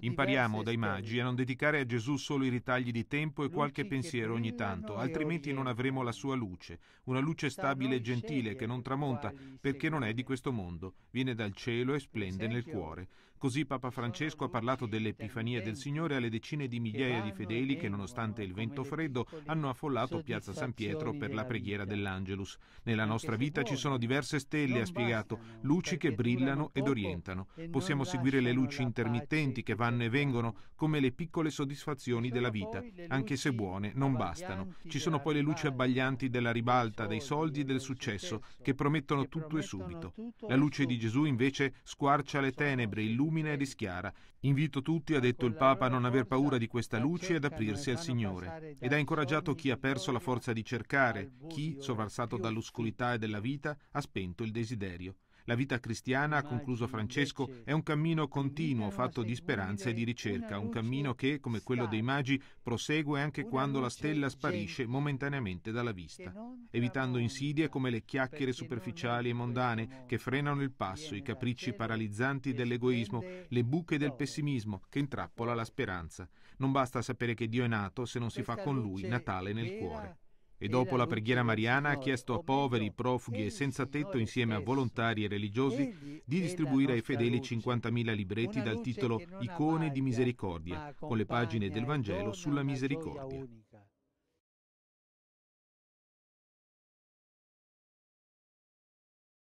Impariamo dai magi a non dedicare a Gesù solo i ritagli di tempo e qualche pensiero ogni tanto, altrimenti non avremo la sua luce, una luce stabile e gentile che non tramonta perché non è di questo mondo, viene dal cielo e splende nel cuore. Così Papa Francesco ha parlato dell'Epifania del Signore alle decine di migliaia di fedeli che, nonostante il vento freddo, hanno affollato Piazza San Pietro per la preghiera dell'Angelus. Nella nostra vita ci sono diverse stelle, ha spiegato, luci che brillano ed orientano. Possiamo seguire le luci intermittenti che vanno e vengono come le piccole soddisfazioni della vita, anche se buone, non bastano. Ci sono poi le luci abbaglianti della ribalta, dei soldi e del successo, che promettono tutto e subito. La luce di Gesù invece squarcia le tenebre, illumina e rischiara. Invito tutti, ha detto il Papa, a non aver paura di questa luce e ad aprirsi al Signore. Ed ha incoraggiato chi ha perso la forza di cercare, chi, sovrastato dall'oscurità e della vita, ha spento il desiderio. La vita cristiana, ha concluso Francesco, è un cammino continuo fatto di speranza e di ricerca, un cammino che, come quello dei magi, prosegue anche quando la stella sparisce momentaneamente dalla vista, evitando insidie come le chiacchiere superficiali e mondane che frenano il passo, i capricci paralizzanti dell'egoismo, le buche del pessimismo che intrappola la speranza. Non basta sapere che Dio è nato se non si fa con Lui Natale nel cuore e dopo la preghiera mariana ha chiesto a poveri, profughi e senza tetto insieme a volontari e religiosi di distribuire ai fedeli 50.000 libretti dal titolo Icone di misericordia, con le pagine del Vangelo sulla misericordia.